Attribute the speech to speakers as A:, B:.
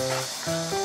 A: 대